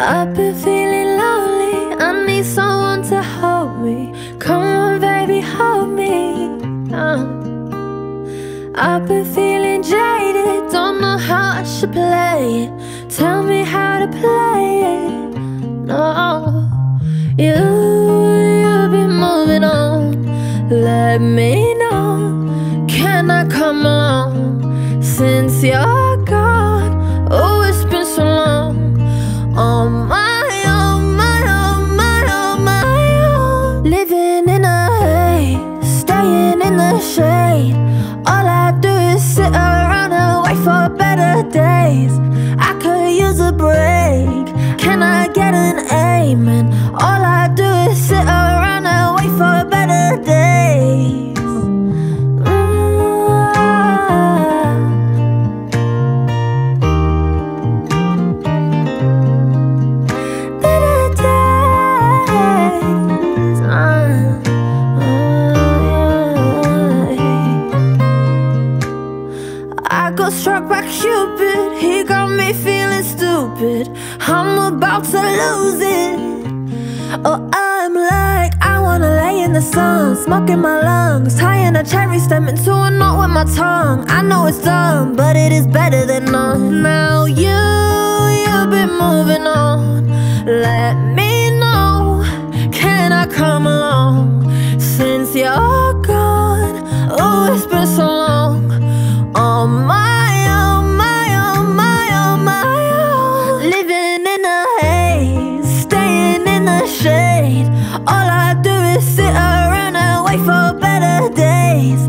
I've been feeling lonely. I need someone to hold me. Come on baby, hold me. Uh. I've been feeling jaded. Don't know how I should play it. Tell me how to play it. No. You, you've been moving on. Let me know. Can I come on Since you're gone. Sit around and wait for better days. I could use a break. Can I get an amen? All I do is sit around got struck by Cupid, he got me feeling stupid. I'm about to lose it. Oh, I'm like, I wanna lay in the sun, smoking my lungs, tying a cherry stem into a knot with my tongue. I know it's dumb, but it is better than none. Now you, you've been moving on. Let me know, can I come along? Since you're gone, oh, it's been so long. On my All I do is sit around and wait for better days.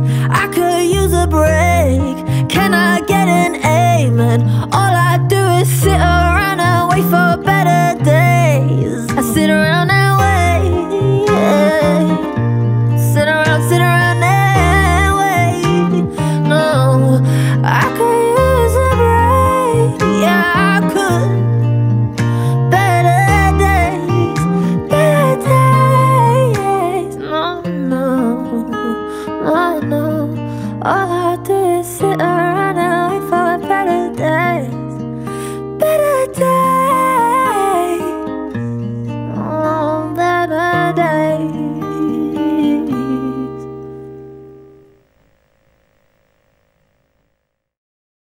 Sit around